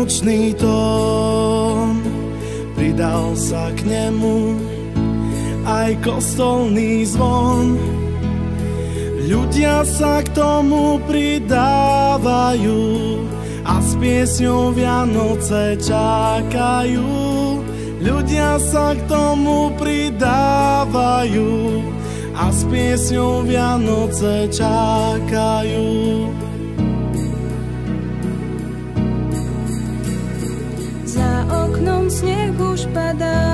vianočný tón. Pridal sa k nemu aj kostolný zvon. Ľudia sa k tomu pridávajú a s piesňou Vianoce čakajú. Ľudia sa k tomu pridávajú a s piesňou Vianoce čakajú. pada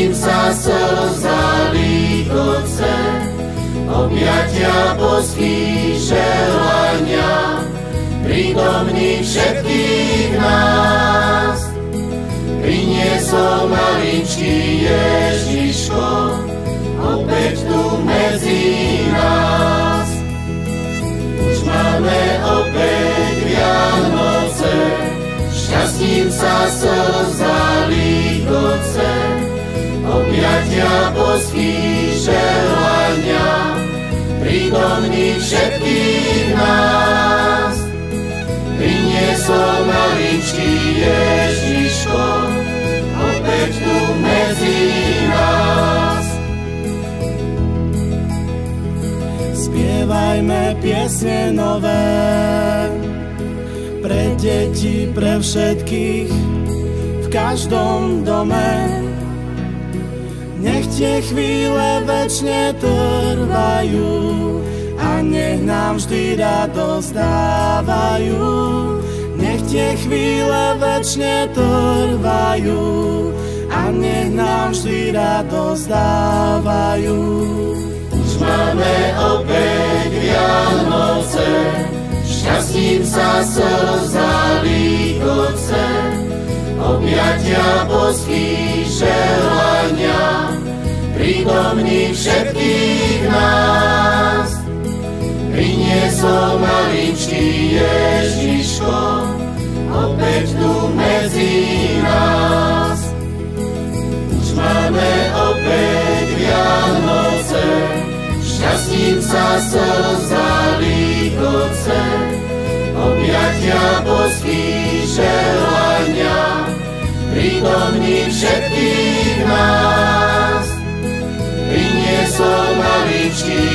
šťastím sa slza líkoce, objatia boských želania, prítomných všetkých nás. Priniesol maličký Ježiško, opäť tu medzi nás. Už máme opäť Vianoce, šťastím sa slza boských želania, prítomných všetkých nás. Priniesol maličký Ježiško, opäť tu medzi nás. Spievajme piesne nové pre deti, pre všetkých v každom dome. Nech tie chvíle večne trvajú a nech nám vždy radosť dávajú. Nech tie chvíle večne trvajú a nech nám vždy radosť dávajú. Už máme opäť Vianoce, šťastím sa slza líkoce, objatia boských želania, prítomný všetkých nás. Priniesol maličký Ježiško, opäť tu medzi nás. Už máme opäť Vianoce, šťastím sa slza HD.